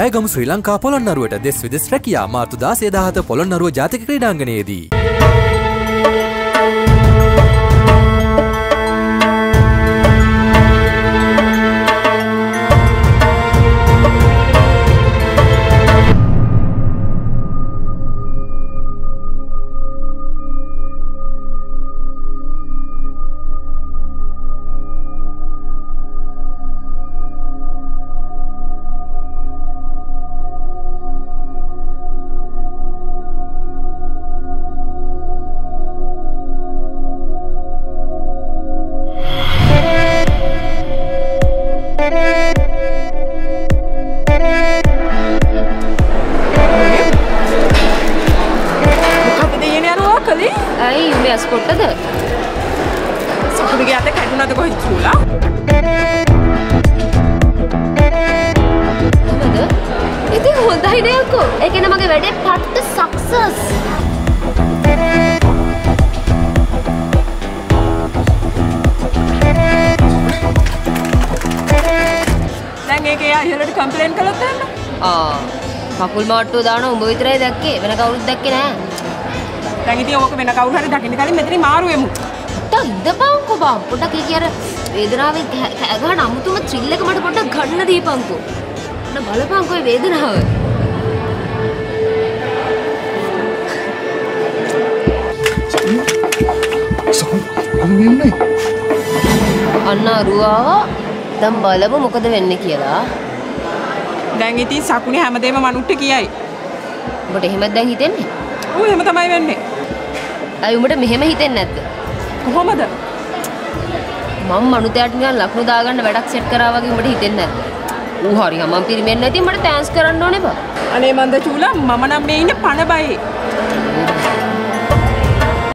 ජයගම ශ්‍රී ලංකා පොළොන්නරුවට දෙස් විදෙස් රැකියා මාර්තු 16 17 පොළොන්නරුව ජාතික ක්‍රීඩාංගණයේදී. කළේ? ඇයි යුමේ අස්කොට්ටද සකුරගේ අත කැඩුනද කොහෙද හොඳ ඉතින් හොඳයි නේකෝ ඒකන මගේ වැඩේ පට්ට සක්සස් දැන් ඒක එයා ඉහළට කම්ප්ලේන්ට් කළොත් එහෙම? ආ. කකුල් මාට්ටුව දාන උඹ විතරයි දැක්කේ. වෙන කවුරුත් දැක්කේ නෑ දැන් ඉතින් ඕක වෙන කවුරු හරි දකින්න. කලින් මෙතන මාරු වෙමු. තා ඉඳපන්කෝ බං පොඩ්ඩක් ඒ කිය අර වේදනාවේ කෑ ගහන අමුතුම ත්‍රිල් එක මට පොඩ්ඩක් ගන්න දීපන්කෝ. න බලපන්කෝ ඒ වේදනාව. අන්න අරුවා දැන් බලමු මොකද වෙන්නේ කියලා. දැන් ඉතින් සකුනේ හැමදේම මනුට්ට කියයි. ඔබට එහෙමද දැන් හිතෙන්නේ? ඌ එහෙම තමයි වෙන්නේ අයි උඹට මෙහෙම හිතෙන්නේ නැද්ද? කොහොමද? මම මනුතයාට නිකන් ලකුණු දාගන්න වැඩක් සෙට් කරා වගේ උඹට හිතෙන්නේ නැද්ද? ඌ හරි මම පිරිමෙන්නේ නැති මට තෑන්ක්ස් කරන්න ඕනේ බා. අනේ මන්ද චූලා මම නම් මේ ඉන්නේ පණ බයේ